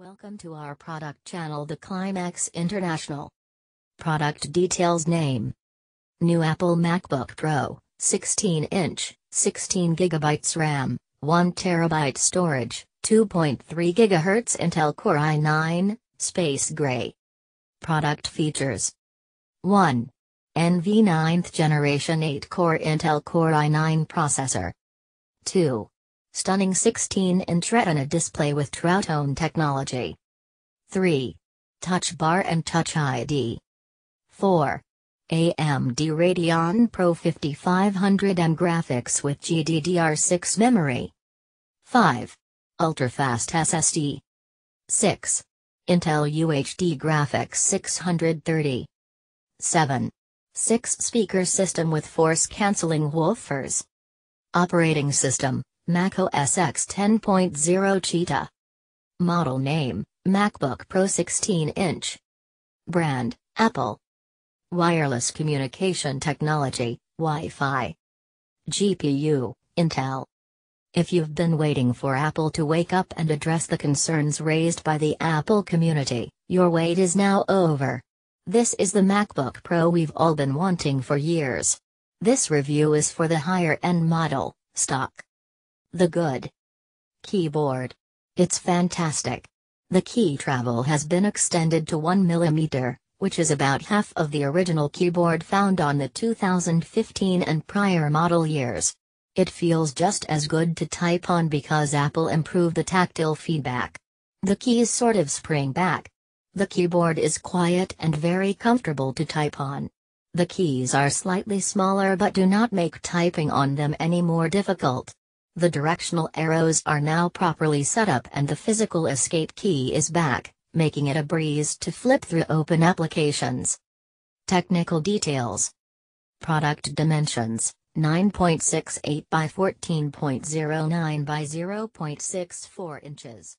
Welcome to our product channel The Climax International. Product details name. New Apple MacBook Pro, 16 inch, 16 GB RAM, 1 TB storage, 2.3 GHz Intel Core i9, Space Gray. Product features 1. NV 9th generation 8 core Intel Core i9 processor. 2. Stunning 16-inch Retina display with True-Tone technology. 3. Touch Bar and Touch ID. 4. AMD Radeon Pro 5500M graphics with GDDR6 memory. 5. Ultra-fast SSD. 6. Intel UHD graphics 630. 7. 6 speaker system with force cancelling woofers. Operating system Mac OS X 10.0 Cheetah. Model name, MacBook Pro 16-inch. Brand, Apple. Wireless communication technology, Wi-Fi. GPU, Intel. If you've been waiting for Apple to wake up and address the concerns raised by the Apple community, your wait is now over. This is the MacBook Pro we've all been wanting for years. This review is for the higher end model, stock. The good keyboard. It's fantastic. The key travel has been extended to 1 mm, which is about half of the original keyboard found on the 2015 and prior model years. It feels just as good to type on because Apple improved the tactile feedback. The keys sort of spring back. The keyboard is quiet and very comfortable to type on. The keys are slightly smaller but do not make typing on them any more difficult. The directional arrows are now properly set up and the physical escape key is back, making it a breeze to flip through open applications. Technical details Product dimensions 9.68 by 14.09 by 0.64 inches.